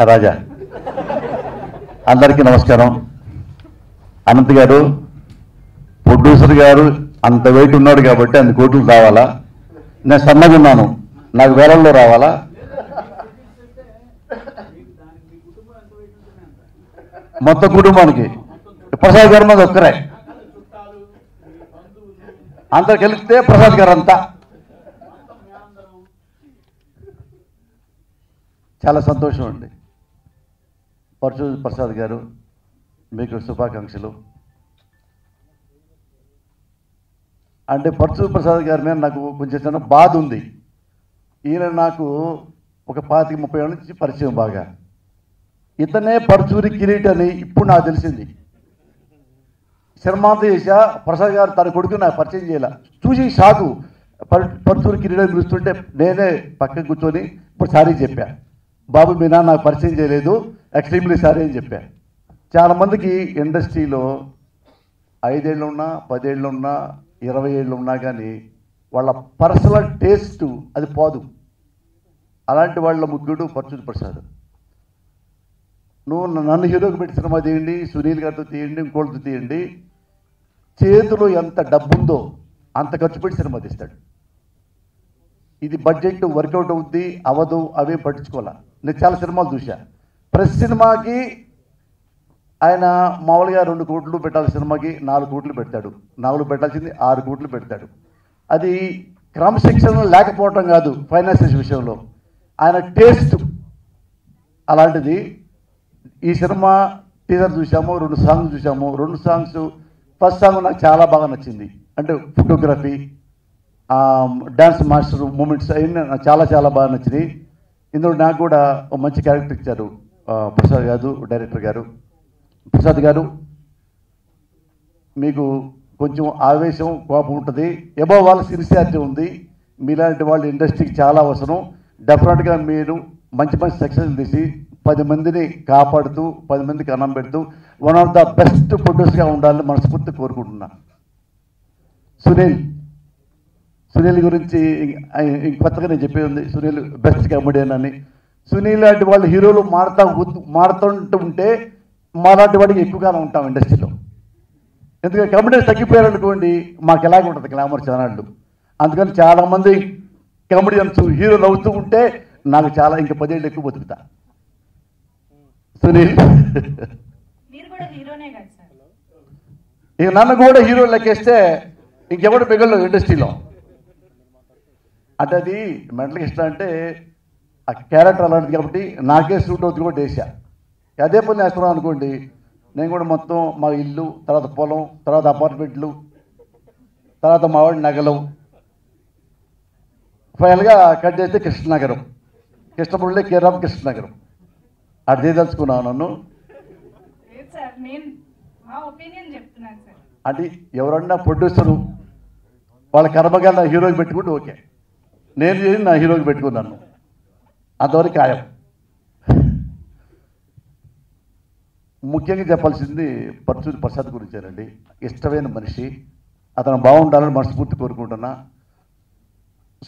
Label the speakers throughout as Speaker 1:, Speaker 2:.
Speaker 1: రాజా. అందరికీ నమస్కారం. అనంత్ గారు ప్రొడ్యూసర్ గారు అంత వెయిట్ ఉన్నాడు కాబట్టి అంత కోట్లు రావాలా? నేను సన్నగా ఉన్నాను. నాకు వేలల్లో రావాలా? మొత్తం కుటుంబానికి. ప్రసాద్ గారు మాది ఒక్కరే. అందరు కలిస్తే ప్రసాద్ గారు అంతా. చాలా సంతోషం అండి. పరశు ప్రసాద్ గారు మీకు శుభాకాంక్షలు. అంటే పరశు ప్రసాద్ గారి మీద నాకు కొంచెం చిన్న బాధ ఉంది. ఈయన నాకు ఒక పాతిక ముప్పై ఏళ్ళ నుంచి పరిచయం బాగా. ఇతనే పరచూరి కిరీట్ అని ఇప్పుడు నాకు తెలిసింది. శర్మాంత చేశా ప్రసాద్ గారు తన కొడుకు నాకు పరిచయం చేయాల. చూసి షాకు. పరచూరి కిరీటం అని పిలుస్తుంటే నేనే పక్కన కూర్చొని ఇప్పుడు సారీ చెప్పా. బాబు మీ నాన్న నాకు పరిచయం చేయలేదు. ఎక్స్ట్రీమ్లీ సారీ అని చెప్పా. చాలామందికి ఇండస్ట్రీలో ఐదేళ్ళు ఉన్నా పదేళ్ళు ఉన్నా ఇరవై ఏళ్ళు ఉన్నా కానీ వాళ్ళ పర్సనల్ టేస్ట్ అది పోదు. అలాంటి వాళ్ళ ముగ్గుడు పరచుడు ప్రసాద్. నువ్వు నన్ను హీరోకి పెట్టి సినిమా తీయండి సునీల్ గారితో తీయండి ఇంకోళ్ళతో తీయండి. చేతిలో ఎంత డబ్బు ఉందో అంత ఖర్చు పెట్టి సినిమా తీస్తాడు. ఇది బడ్జెట్ వర్కౌట్ అవుద్ది అవదు అవే పట్టించుకోవాలా? నేను చాలా సినిమాలు చూశాను ప్రతి సినిమాకి ఆయన మామూలుగా రెండు కోట్లు పెట్టాల్సిన సినిమాకి నాలుగు కోట్లు పెడతాడు. నాలుగు పెట్టాల్సింది ఆరు కోట్లు పెడతాడు. అది క్రమశిక్షణ లేకపోవటం కాదు ఫైనాన్షియల్ విషయంలో. ఆయన టేస్ట్ అలాంటిది. ఈ సినిమా టీజర్ చూసాము రెండు సాంగ్స్ చూసాము రెండు సాంగ్స్ ఫస్ట్ సాంగ్ నాకు చాలా బాగా నచ్చింది. అంటే ఫోటోగ్రఫీ డ్యాన్స్ మాస్టర్ మూమెంట్స్ అవన్నీ నాకు చాలా చాలా బాగా నచ్చింది ఇందులో నాకు కూడా మంచి క్యారెక్టర్ ఇచ్చారు. ప్రసాద్ గారు డైరెక్టర్ గారు. ప్రసాద్ గారు మీకు కొంచెం ఆవేశం కోపం ఉంటుంది. ఎబో వాళ్ళ సిన్సియారిటీ ఉంది. మీలాంటి వాళ్ళు ఇండస్ట్రీకి చాలా అవసరం. డెఫినెట్గా మీరు మంచి మంచి సక్సెస్ తీసి పది మందిని కాపాడుతూ పది మందికి అన్నం పెడుతూ వన్ ఆఫ్ ద బెస్ట్ ప్రొడ్యూసర్గా ఉండాలని మనస్ఫూర్తి కోరుకుంటున్నా. సునీల్ సునీల్ గురించి ఇంక- కొత్తగా నేను చెప్పేది ఉంది. సునీల్ బెస్ట్ కమెడియన్ అని. సునీల్ లాంటి వాళ్ళు హీరోలు మారుతా కూతు- మారుతుంటూ ఉంటే మాలాంటి వాడికి ఎక్కువగానే ఉంటాం ఇండస్ట్రీలో. ఎందుకంటే కమెడియన్స్ తగ్గిపోయారు అనుకోండి మాకు ఎలాగ ఉంటుంది గ్లామర్ ఛానళ్ళు. అందుకని చాలామంది కమెడియన్స్ హీరోలు అవుతూ ఉంటే నాకు చాలా ఇంకా పదేళ్ళు ఎక్కువ బతుకుతా. సునీల్. ఇక నన్ను కూడా హీరో లెక్కేస్తే ఇంకెవడు మిగలదు ఇండస్ట్రీలో. అంటే అది మెంటల్ ఇష్టం అంటే ఆ క్యారెక్టర్ అలాంటిది కాబట్టి నాకే సూట్ అవుతుంది కూడా వేసా అదే పని వేస్తున్నాం అనుకోండి నేను కూడా మొత్తం మా ఇల్లు తర్వాత పొలం తర్వాత అపార్ట్మెంట్లు తర్వాత మా వాడి నగలు. ఫైనల్గా కట్ చేస్తే కృష్ణనగరం. కృష్ణపురంలో కేరామ్ కృష్ణనగరం అది చేయదలుచుకున్నాను నన్ను? అంటే ఎవరన్నా ప్రొడ్యూసరు వాళ్ళ కర్మగా నా హీరోకి పెట్టుకుంటే ఓకే. నేను చేసి నా హీరోకి పెట్టుకున్నాను. అంతవరకు ఖాయం. ముఖ్యంగా చెప్పాల్సింది పరచూరి ప్రసాద్ గురించేనండి. ఇష్టమైన మనిషి. అతను బాగుండాలని మనస్ఫూర్తి కోరుకుంటున్నా.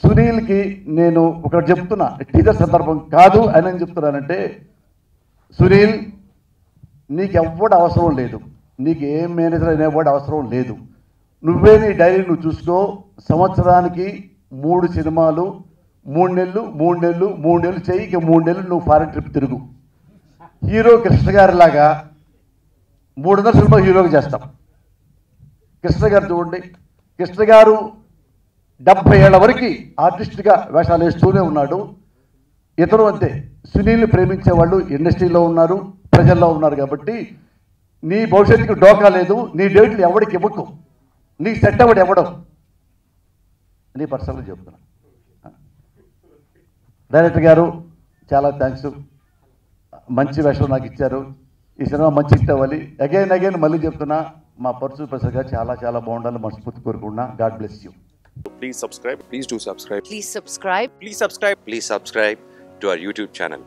Speaker 1: సునీల్కి నేను ఒకటి చెప్తున్నా. టీచర్ సందర్భం కాదు అని ఏం చెప్తున్నానంటే సునీల్ నీకు ఎవ్వడు అవసరం లేదు. నీకు ఏ మేనేజర్ అనేవాడు అవసరం లేదు. నువ్వే నీ డైరీ నువ్వు చూసుకో. సంవత్సరానికి మూడు సినిమాలు మూడు నెలలు మూడు నెలలు మూడు నెలలు చేయి మూడు నెలలు నువ్వు ఫారెన్ ట్రిప్ తిరుగు. హీరో కృష్ణ గారి లాగా మూడు సినిమా హీరోగా చేస్తాం. కృష్ణ గారు చూడండి. కృష్ణ గారు డెబ్బై ఏళ్ళ వరకు ఆర్టిస్ట్గా వేషాలు వేస్తూనే ఉన్నాడు. ఇతరు అంతే. సునీల్ని ప్రేమించే వాళ్ళు ఇండస్ట్రీలో ఉన్నారు ప్రజల్లో ఉన్నారు కాబట్టి నీ భవిష్యత్తుకు డోకా లేదు నీ డేట్లు ఎవడికి ఇవ్వకు. నీ సెట్ అవ్వడు ఎవడం నీ పర్సనల్గా చెప్తున్నాను డైరెక్టర్ గారు చాలా థ్యాంక్స్ మంచి వేషం నాకు ఇచ్చారు. ఈ సినిమా మంచి హిట్ అవ్వాలి. అగైన్ అగైన్ మళ్ళీ చెప్తున్నా మా పరుసు ప్రసాద్ గారు చాలా చాలా బాగుండాలి మనస్ఫూర్తి కోరుకుంటున్నా. God bless you
Speaker 2: please subscribe please to subscribe
Speaker 3: please subscribe
Speaker 2: please subscribe please subscribe to our YouTube channel